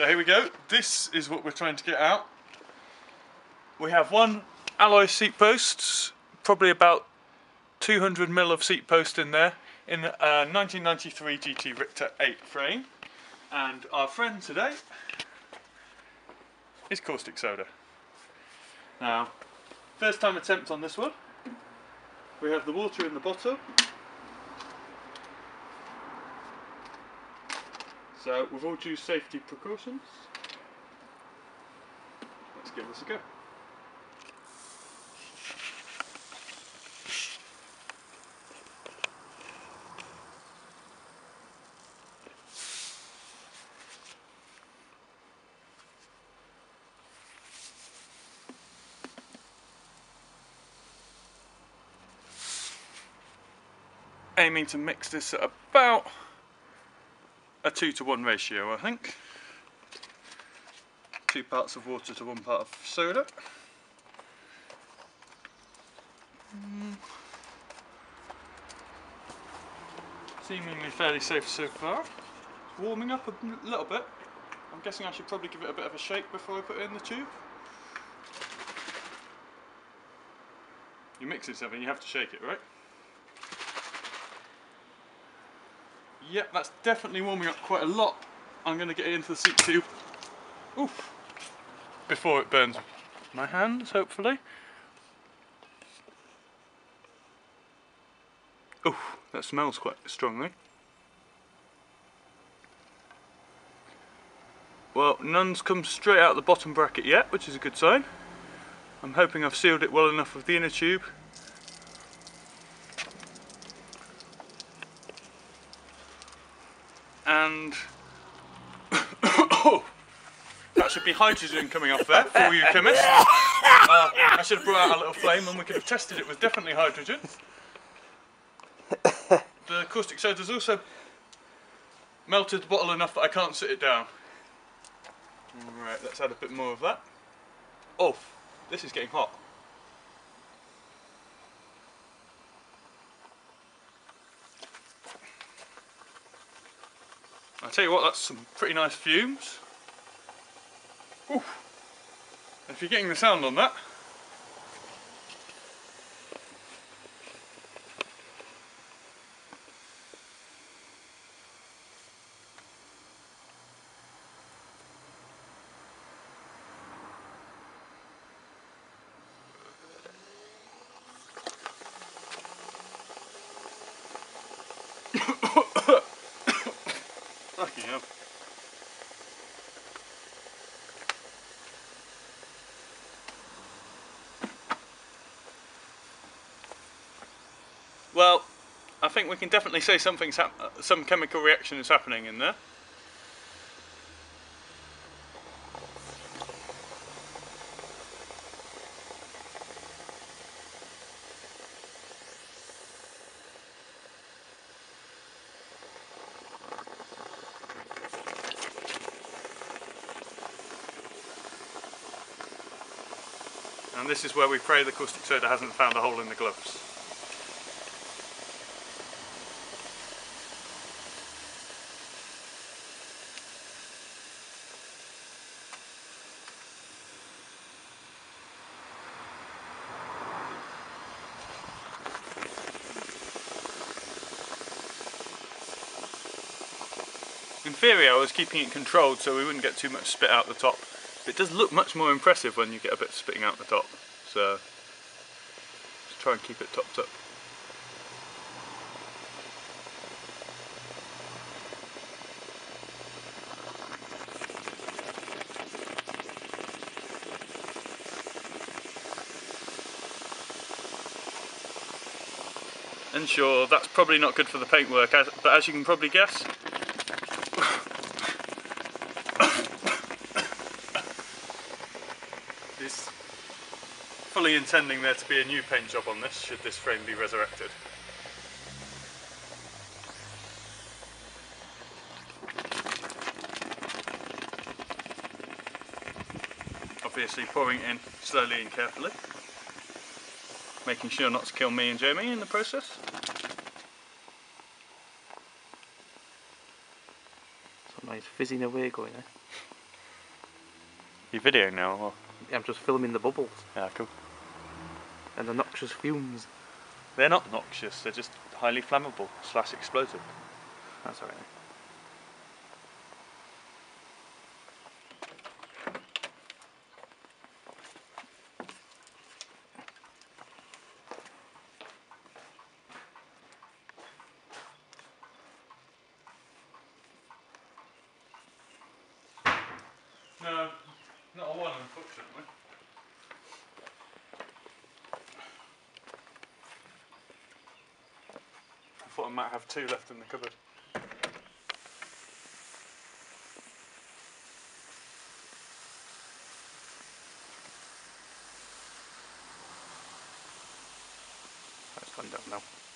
So here we go. This is what we're trying to get out. We have one alloy seat posts, probably about 200 mil of seat post in there, in a 1993 GT Richter 8 frame. And our friend today is caustic soda. Now, first time attempt on this one. We have the water in the bottle. So, with all due safety precautions, let's give this a go. Aiming to mix this at about a two to one ratio, I think. Two parts of water to one part of soda. Mm. Seemingly fairly safe so far. It's warming up a little bit. I'm guessing I should probably give it a bit of a shake before I put it in the tube. You mix it something, you have to shake it, right? Yep, that's definitely warming up quite a lot. I'm going to get it into the seat tube. Oof. Before it burns my hands, hopefully. Oof, that smells quite strongly. Well, none's come straight out the bottom bracket yet, which is a good sign. I'm hoping I've sealed it well enough with the inner tube and that should be hydrogen coming off there for you chemists. Uh, I should have brought out a little flame and we could have tested it with definitely hydrogen. The caustic soda has also melted the bottle enough that I can't sit it down. Right, let's add a bit more of that. Oh, this is getting hot. I tell you what, that's some pretty nice fumes. Ooh. If you're getting the sound on that. Well, I think we can definitely say something's uh, some chemical reaction is happening in there. And this is where we pray the caustic soda hasn't found a hole in the gloves. Theory I was keeping it controlled so we wouldn't get too much spit out the top. It does look much more impressive when you get a bit spitting out the top. So try and keep it topped up. And sure, that's probably not good for the paintwork, but as you can probably guess, is fully intending there to be a new paint job on this should this frame be resurrected. Obviously pouring in slowly and carefully, making sure not to kill me and Jamie in the process. Somebody's fizzing away going eh? You video now? Or? I'm just filming the bubbles Yeah, cool. and the noxious fumes. They're not noxious, they're just highly flammable slash explosive. That's alright. No, not a unfortunately. I thought I might have two left in the cupboard. That's gone down now.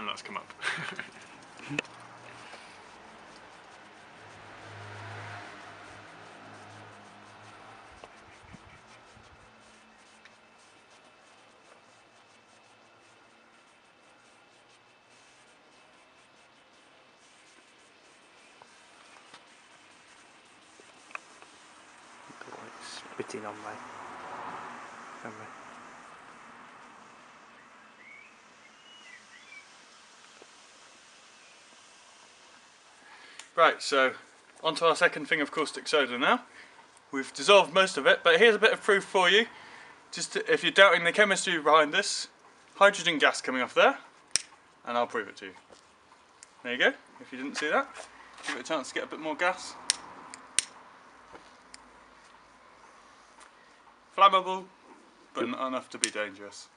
And that's come up. Spitting on my camera. Right, so onto our second thing of caustic soda now. We've dissolved most of it, but here's a bit of proof for you. Just to, if you're doubting the chemistry behind this, hydrogen gas coming off there, and I'll prove it to you. There you go, if you didn't see that. Give it a chance to get a bit more gas. Flammable, but not enough to be dangerous.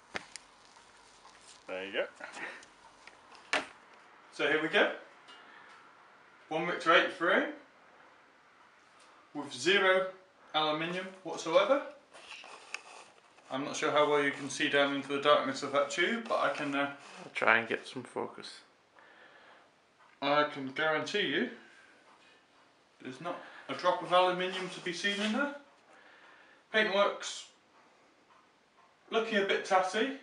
There you go. So here we go. One Richter 83 with zero aluminium whatsoever. I'm not sure how well you can see down into the darkness of that tube, but I can uh, I'll try and get some focus. I can guarantee you there's not a drop of aluminium to be seen in there. Paintwork's looking a bit tatty,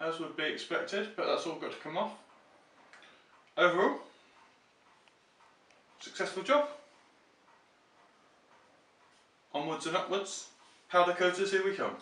as would be expected, but that's all got to come off. Overall, successful job. Onwards and upwards, powder coaters, here we come.